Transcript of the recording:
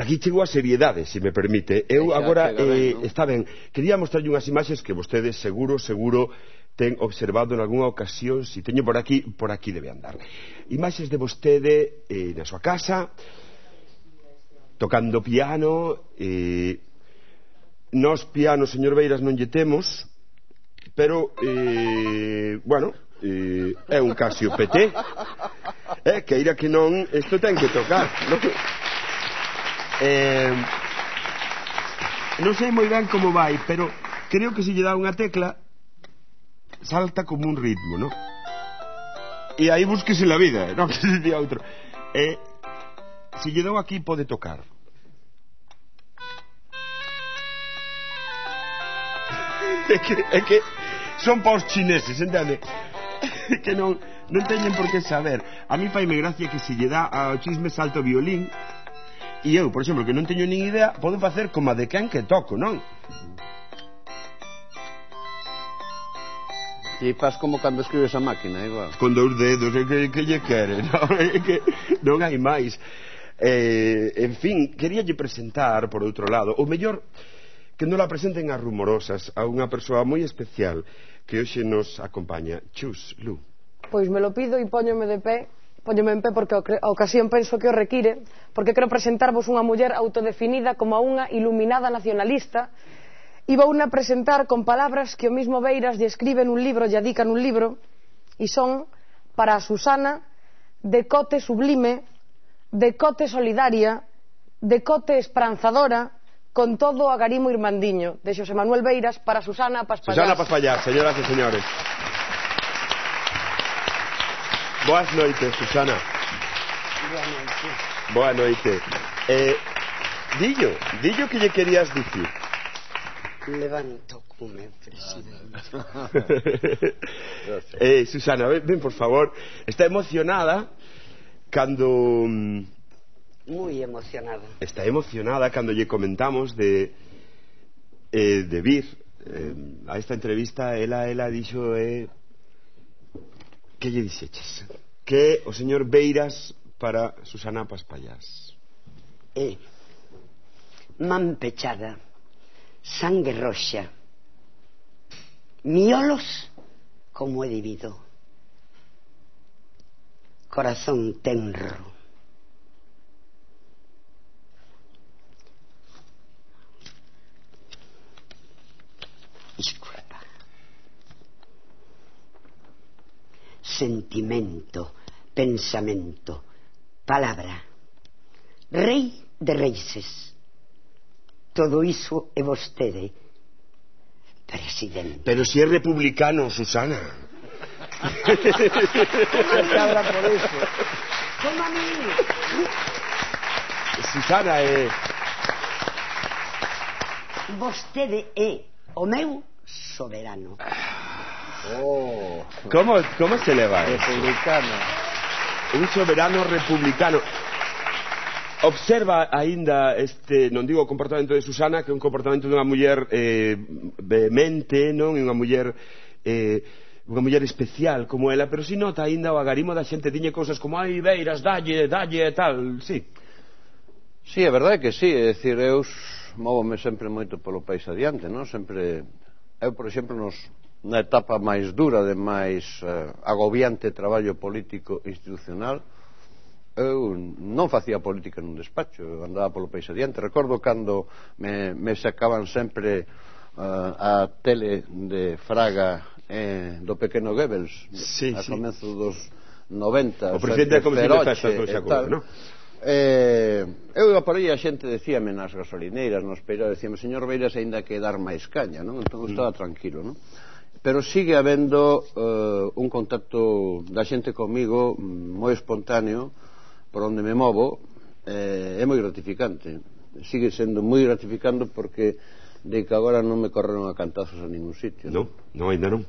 ata aquí chegou a seriedade, se me permite. Eu agora eh, está ben, quería mostrarlle unhas imaxes que vostedes seguro, seguro ten observado en algunha ocasión, se si teño por aquí, por aquí debe andar. Imaxes de vostede eh, na súa casa, tocando piano, eh, nos piano, señor Beiras, non lle temos, pero, eh, bueno, eh, é un Casio PT, é eh, que ira que non, isto ten que tocar. No que... Eh, non sei moi ben como vai, pero creo que se lle dá unha tecla salta como un ritmo, non? E aí búsquese la vida, eh, non que se outro. Eh, se lle dou aquí pode tocar. É que, é que son paus chineses, entende? Que non, non teñen por que saber. A mí faime gracia que se lle dá ao chisme salto violín e eu, por exemplo, que non teño nin idea, podo facer como a de quen que toco, non? E faz como cando escribes a máquina, igual. Con dous dedos, é que, que lle quere, non? É que non hai máis. Eh, en fin, queríalle presentar, por outro lado, o mellor que non la presenten as rumorosas a unha persoa moi especial que hoxe nos acompaña, Chus Lu. Pois me lo pido e póñome de pé póñome en pé porque a ocasión penso que o require, porque quero presentarvos unha muller autodefinida como unha iluminada nacionalista e vou na presentar con palabras que o mismo Beiras lle escribe nun libro, lle adica nun libro, e son para a Susana decote sublime, decote solidaria, decote esperanzadora, con todo o agarimo irmandiño de Xosé Manuel Beiras para Susana Paspallás. Susana Paspallás, señoras e señores. Boas noites, Susana. Boa noite. Eh, dillo, dillo que lle querías dicir. Levanto cume, presidente. eh, Susana, ven, ven, por favor. Está emocionada cando mm, Muy emocionada. está emocionada cando lle comentamos de eh, de vir eh, a esta entrevista ela ela dixo eh, que lle dixeches? Que o señor Beiras para Susana Paspallás. E man pechada, sangue roxa, miolos como he vivido, corazón tenro. Isco. Sentimento, pensamento, palabra. Rei de reises. Todo iso é vostede, presidente. pero si é republicano Susana por eso. Como a mí. Susana eh, Vostede é o meu soberano. Oh. ¿Cómo, ¿Cómo se eleva eso? Republicano. Un soberano republicano. Observa aínda este, non digo o comportamento de Susana, que é un comportamento dunha muller eh, vehemente, non? E unha muller eh, unha muller especial como ela, pero si nota aínda o agarimo da xente diñe cousas como ai, beiras, dalle, dalle e tal, si. Sí. sí, é verdade que sí, é dicir, eu móvome sempre moito polo país adiante, non? Sempre eu, por exemplo, nos na etapa máis dura de máis eh, agobiante traballo político institucional eu non facía política nun despacho eu andaba polo país adiante recordo cando me, me sacaban sempre eh, a tele de Fraga eh, do pequeno Goebbels sí, a comezo sí. dos 90 o presidente da comisión de festas do Xacobo no? Eh, eu iba por aí a xente decíame nas gasolineiras, nos peiros, decíame, señor Beiras, aínda que dar máis caña, non? Entón mm. estaba tranquilo, non? pero sigue habendo eh, un contacto da xente comigo mm, moi espontáneo por onde me movo eh, é moi gratificante. Sigue sendo moi gratificando porque de que agora non me correron a cantazos a ningún sitio. Non, non, ainda non.